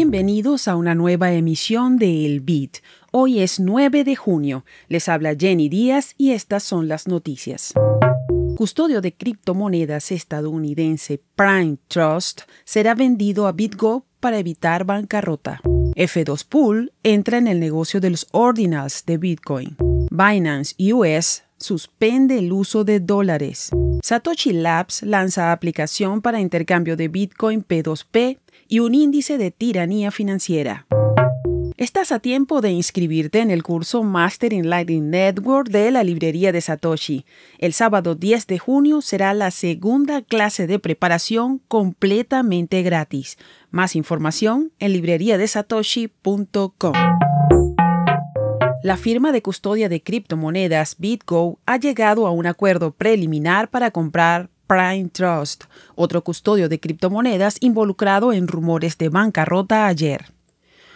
Bienvenidos a una nueva emisión de El Beat. Hoy es 9 de junio. Les habla Jenny Díaz y estas son las noticias. Custodio de criptomonedas estadounidense Prime Trust será vendido a BitGo para evitar bancarrota. F2 Pool entra en el negocio de los ordinals de Bitcoin. Binance US suspende el uso de dólares. Satoshi Labs lanza aplicación para intercambio de Bitcoin P2P y un índice de tiranía financiera. Estás a tiempo de inscribirte en el curso Master in Lightning Network de la librería de Satoshi. El sábado 10 de junio será la segunda clase de preparación completamente gratis. Más información en libreriadesatoshi.com. La firma de custodia de criptomonedas BitGo ha llegado a un acuerdo preliminar para comprar Prime Trust, otro custodio de criptomonedas involucrado en rumores de bancarrota ayer.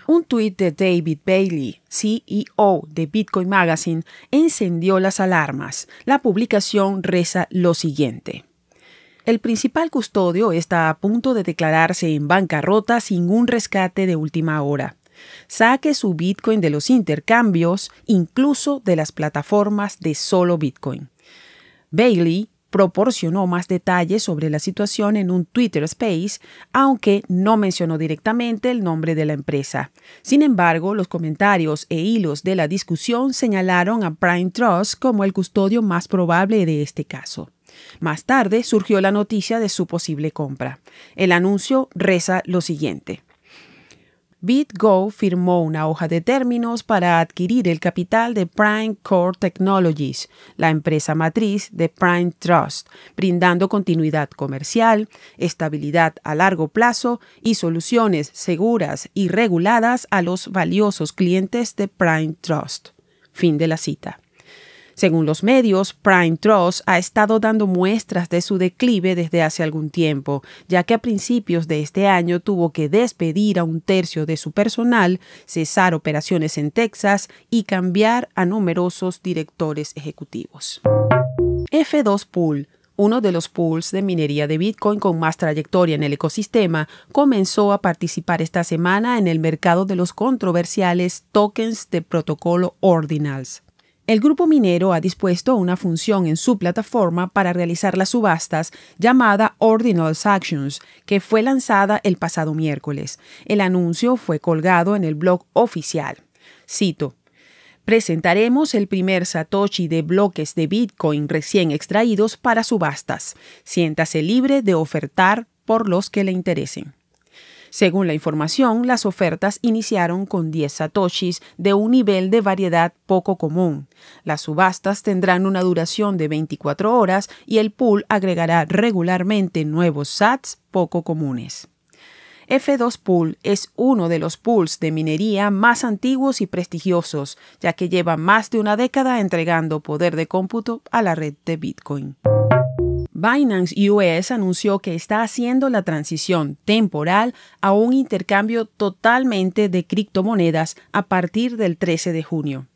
Un tuit de David Bailey, CEO de Bitcoin Magazine, encendió las alarmas. La publicación reza lo siguiente. El principal custodio está a punto de declararse en bancarrota sin un rescate de última hora. Saque su Bitcoin de los intercambios, incluso de las plataformas de solo Bitcoin. Bailey proporcionó más detalles sobre la situación en un Twitter Space, aunque no mencionó directamente el nombre de la empresa. Sin embargo, los comentarios e hilos de la discusión señalaron a Prime Trust como el custodio más probable de este caso. Más tarde surgió la noticia de su posible compra. El anuncio reza lo siguiente. BitGo firmó una hoja de términos para adquirir el capital de Prime Core Technologies, la empresa matriz de Prime Trust, brindando continuidad comercial, estabilidad a largo plazo y soluciones seguras y reguladas a los valiosos clientes de Prime Trust. Fin de la cita. Según los medios, Prime Trust ha estado dando muestras de su declive desde hace algún tiempo, ya que a principios de este año tuvo que despedir a un tercio de su personal, cesar operaciones en Texas y cambiar a numerosos directores ejecutivos. F2 Pool uno de los pools de minería de Bitcoin con más trayectoria en el ecosistema, comenzó a participar esta semana en el mercado de los controversiales tokens de protocolo Ordinals. El grupo minero ha dispuesto una función en su plataforma para realizar las subastas llamada Ordinals Actions, que fue lanzada el pasado miércoles. El anuncio fue colgado en el blog oficial. Cito. Presentaremos el primer Satoshi de bloques de Bitcoin recién extraídos para subastas. Siéntase libre de ofertar por los que le interesen. Según la información, las ofertas iniciaron con 10 satoshis de un nivel de variedad poco común. Las subastas tendrán una duración de 24 horas y el pool agregará regularmente nuevos sats poco comunes. F2 Pool es uno de los pools de minería más antiguos y prestigiosos, ya que lleva más de una década entregando poder de cómputo a la red de Bitcoin. Binance US anunció que está haciendo la transición temporal a un intercambio totalmente de criptomonedas a partir del 13 de junio.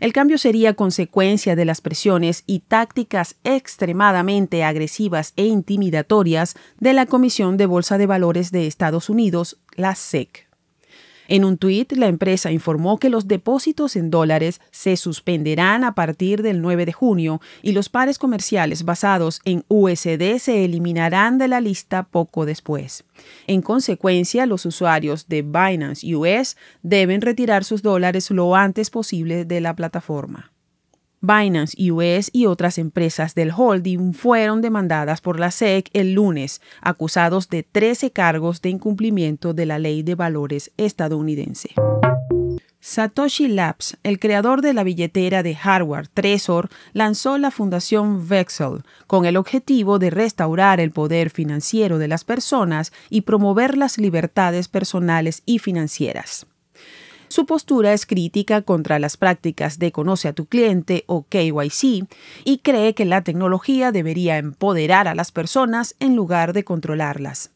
El cambio sería consecuencia de las presiones y tácticas extremadamente agresivas e intimidatorias de la Comisión de Bolsa de Valores de Estados Unidos, la SEC. En un tuit, la empresa informó que los depósitos en dólares se suspenderán a partir del 9 de junio y los pares comerciales basados en USD se eliminarán de la lista poco después. En consecuencia, los usuarios de Binance US deben retirar sus dólares lo antes posible de la plataforma. Binance US y otras empresas del holding fueron demandadas por la SEC el lunes, acusados de 13 cargos de incumplimiento de la ley de valores estadounidense. Satoshi Labs, el creador de la billetera de hardware Trezor, lanzó la fundación Vexel con el objetivo de restaurar el poder financiero de las personas y promover las libertades personales y financieras. Su postura es crítica contra las prácticas de conoce a tu cliente o KYC y cree que la tecnología debería empoderar a las personas en lugar de controlarlas.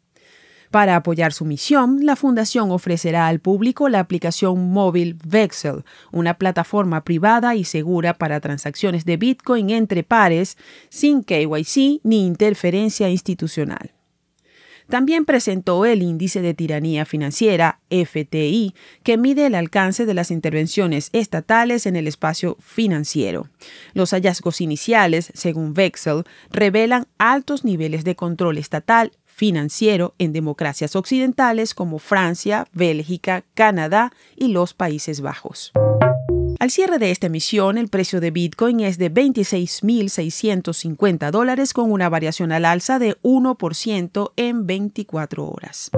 Para apoyar su misión, la Fundación ofrecerá al público la aplicación móvil Vexel, una plataforma privada y segura para transacciones de Bitcoin entre pares, sin KYC ni interferencia institucional. También presentó el índice de tiranía financiera, FTI, que mide el alcance de las intervenciones estatales en el espacio financiero. Los hallazgos iniciales, según Vexel, revelan altos niveles de control estatal financiero en democracias occidentales como Francia, Bélgica, Canadá y los Países Bajos. Al cierre de esta emisión, el precio de Bitcoin es de 26.650 dólares con una variación al alza de 1% en 24 horas.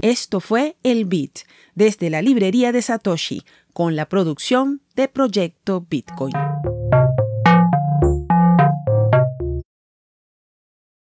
Esto fue el Bit desde la librería de Satoshi con la producción de Proyecto Bitcoin.